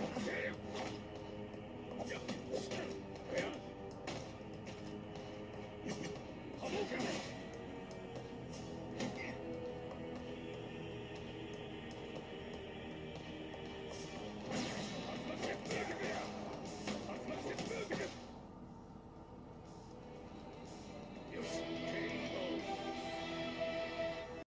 Yeah.